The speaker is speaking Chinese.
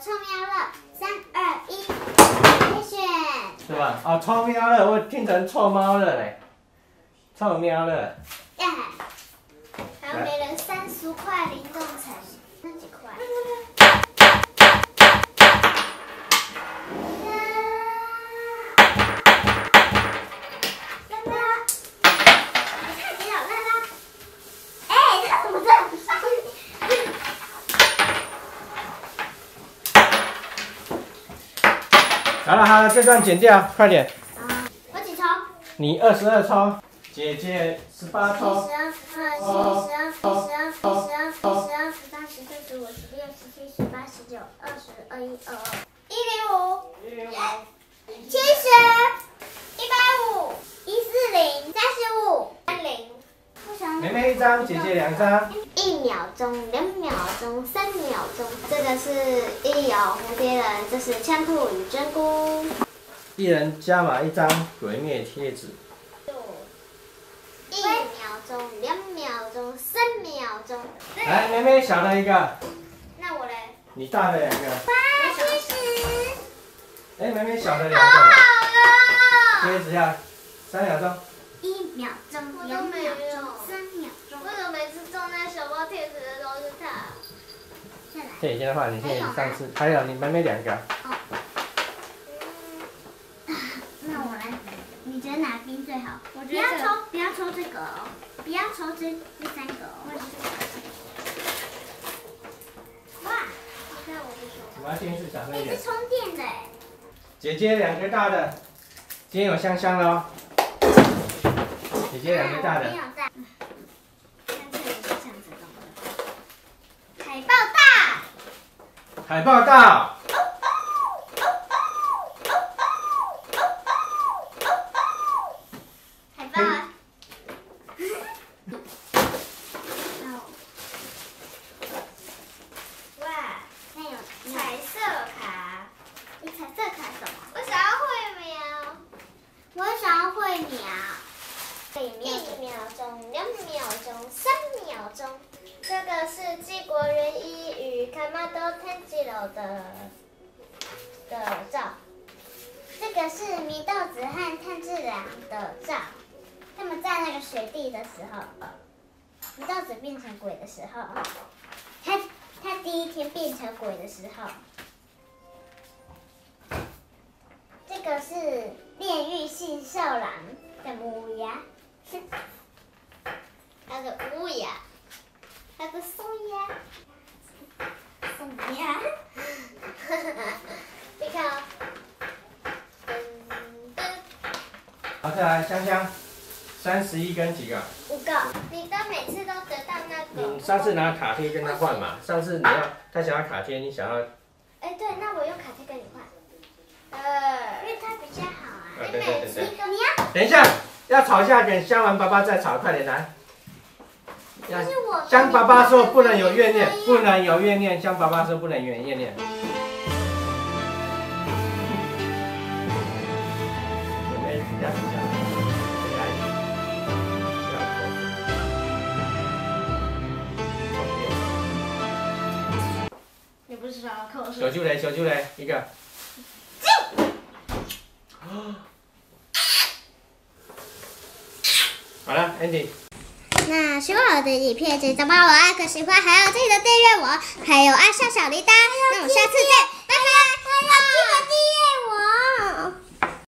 臭喵乐，三二一，谢谢。是吧？哦，臭喵乐，我听成臭猫了嘞，臭喵乐。耶！还有每人三十块零动程，那几块？啦啦，你看几秒啦啦？哎，他怎么这样上？好了好了，这段剪掉，快点。啊，我几抽？你二十二抽，姐姐十八十抽，二、十二、十一、十二、十二、十二、十二、十二、十三、十四、十五、十六、十七、十八、十九、二十、二一、二二、一零五、一零五七十、一百五、一四零、三十五、三零。妹妹一张，姐姐两张。一秒钟、两秒钟、三秒钟，这个是一有蝴蝶人，这是枪兔与真菇。一人加码一张鬼灭贴纸。一秒钟、两秒钟、三秒钟。来，妹妹小的一个，那我嘞？你大的两个。八七十。哎，妹妹小的两好个，好贴纸要三秒钟。一秒钟、两秒钟、三秒钟。为什么每次中那小包贴纸的都是他？再来。这以前的话，你现在上次还有你妹妹两个，那我来，你觉得哪边最好？我觉得不要抽，不要抽这个哦，不要抽这这三个哦。哇，你看我的手。我要电视小声一点你是。充电的哎。姐姐两个大的，今天有香香了哦。姐姐两个大的。海报大。海报大，海报啊。好。哇，那有彩色卡，你彩色卡什么？我想要会描。我想要绘描。一秒钟、两秒钟、三秒钟，这个是纪国人一与卡马多炭治郎的的照。这个是祢豆子和炭治郎的照，他们在那个雪地的时候，祢豆子变成鬼的时候，他他第一天变成鬼的时候，这个是炼狱信少郎的模样，他的乌鸦，他的松鸦，松鸦，你看哦。噔噔，好，再来香香，三十一跟几个？五个，你都每次都得到那个。你上次拿卡贴跟他换嘛？上次你要他想要卡贴，你想要，哎，对，那我用卡贴跟你换。呃因呃，为它比较好啊。啊对对对对你你要，等一下要吵架，等香完爸爸再吵，快点来。要可是我香爸爸说不能有怨念，不能有怨念。像爸爸说不能有怨念。小舅来，小舅来，一个。好了，Andy。那喜欢我的影片，记得帮我按个喜欢，还有记得订阅我，还有按上小铃铛。那我们下次见，